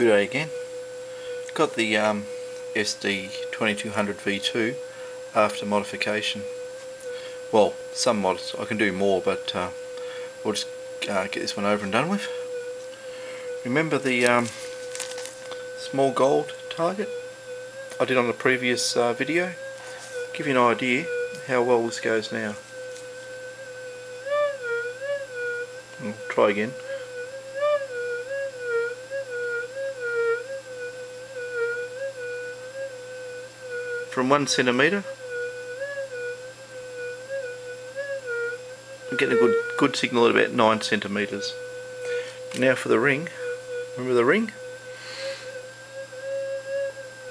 Good day again. Got the um, SD 2200 V2 after modification. Well, some mods, I can do more but uh, we'll just uh, get this one over and done with. Remember the um, small gold target I did on the previous uh, video? Give you an idea how well this goes now. I'll try again. From one centimetre. I'm getting a good good signal at about nine centimetres. Now for the ring. Remember the ring?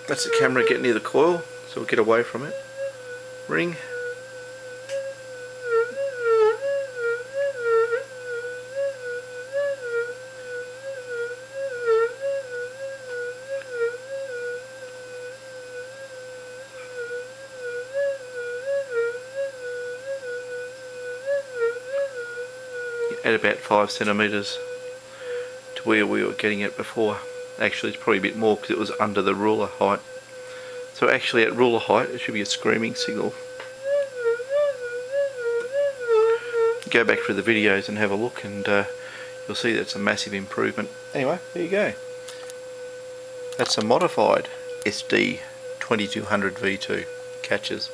That's the camera getting near the coil, so we'll get away from it. Ring. At about 5 centimetres to where we were getting it before. Actually it's probably a bit more because it was under the ruler height. So actually at ruler height it should be a screaming signal. Go back through the videos and have a look and uh, you'll see that's a massive improvement. Anyway, there you go. That's a modified SD 2200 V2 catches.